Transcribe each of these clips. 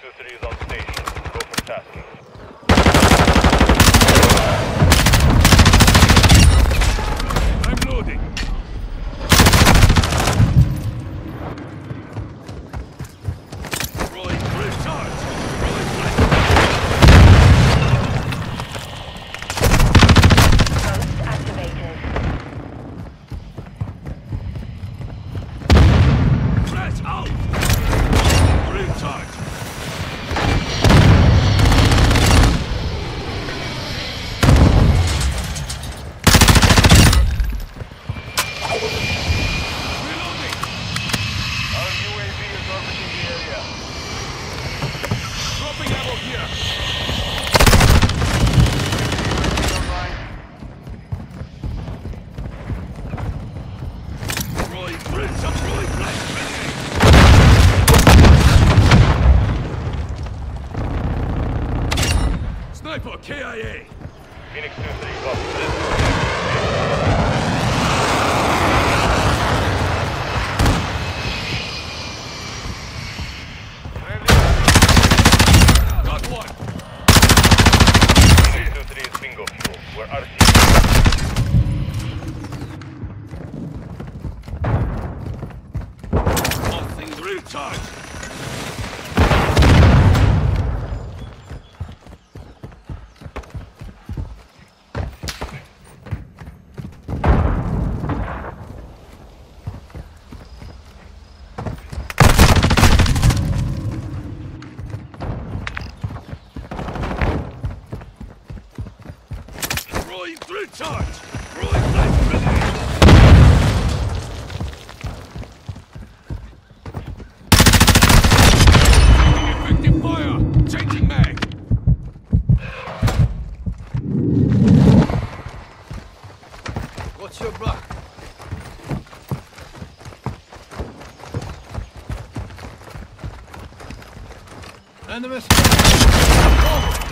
X-23 is on station. Go for tasking. Sniper, KIA! Phoenix 2-3, welcome. your block. Enemy. Oh.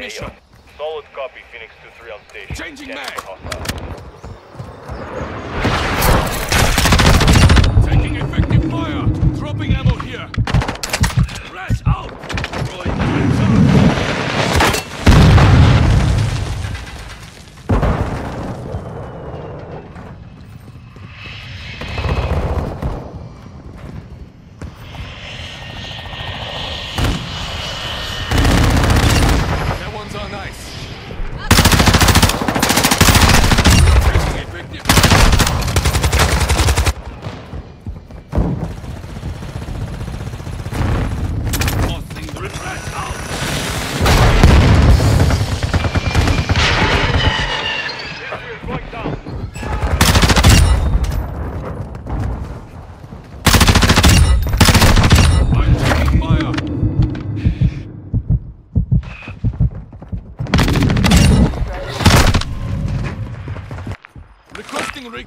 Mission. Solid copy, Phoenix 2-3 on station. Changing mag!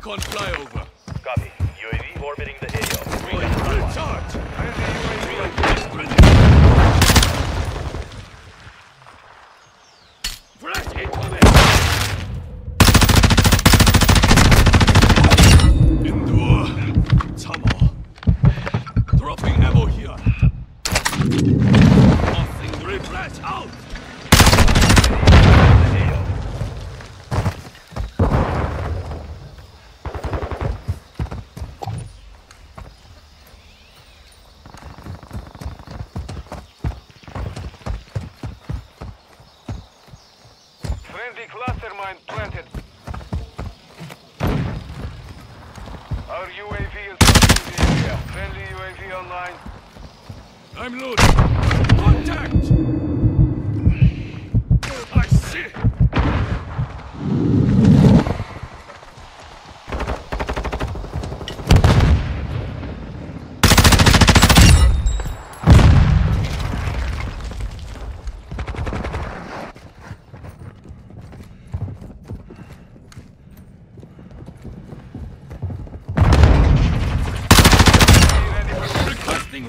Recon flyover. Copy. UAV orbiting the AO. Recon recharge. Threat incoming. Endure. Tamo. Dropping ammo here. Nothing refresh out. Friendly cluster mine planted. Our UAV is in the area. Friendly UAV online. I'm loaded. Contact.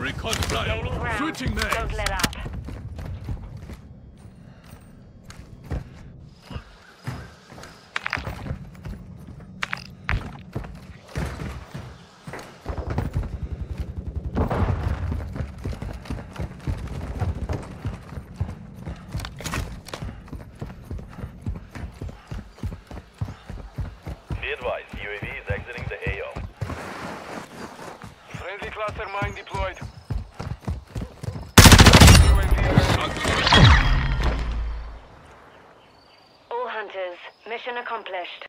Requesting recon Gaining flyover. ground. Switching Don't let up. Be advised, UAV is exiting the AO. Friendly cluster mine deployed. Mission accomplished.